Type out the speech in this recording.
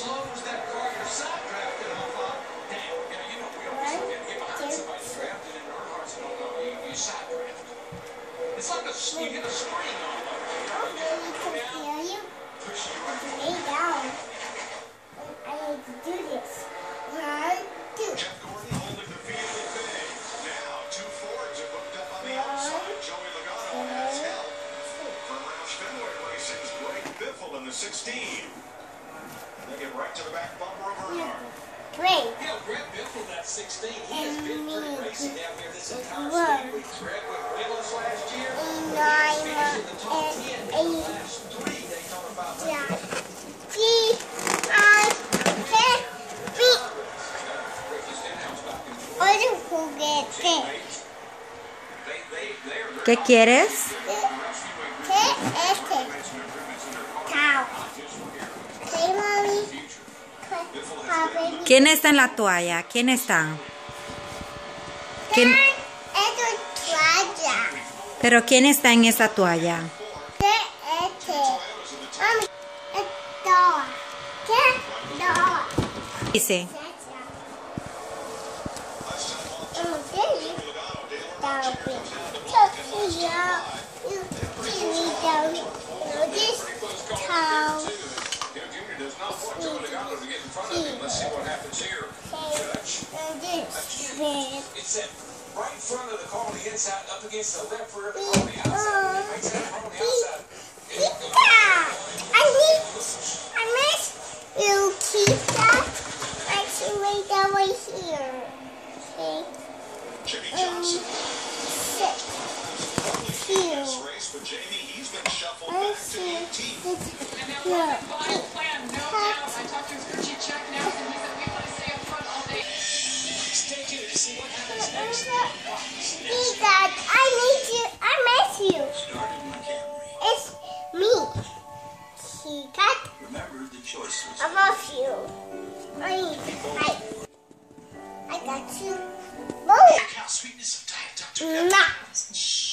Slows that Gardner side draft it off down. You you know, we always get, get behind somebody drafted in Earnhardt's don't know. You, you side draft. It's like a, you get a spring on it. Okay, you can hear you. Push you right Lay down. I need to do this. One, two. Jeff Gordon holding the field in bay. Now, two Fords are hooked up on the One, outside. Joey Logano has help from Roush Fenway Racing's Greg Biffle in the 16. They get right to the back bumper of Earnhardt. Three. You know, Greg Biffle, that 16, he has been pretty racy down here this entire One. speed week. Greg with Willis last year. And He nine, finished in the top and 10 in the last three Daytona 500. Yeah. Three, five, ten, feet. Ricky Stenhouse back in the I don't forget this. teammates. They, they, they're ¿Qué quieres? ¿Qué este? ¿Quién está en la toalla? ¿Quién está? ¿Quién-. ¿Pero quién está en esa toalla? ¿Qué es este? Dice. Front of him. Let's see what happens here. It's at right in front of the car on the inside, up against the left rear of the the outside. He makes that the outside. I need, I miss you keep that. I should wait that way here. Okay. Jimmie Um, Johnson six. in this race, but Jamie, he's been shuffled back to see. 18th. I, I, I got you. How sweetness of diet Dr. Nah.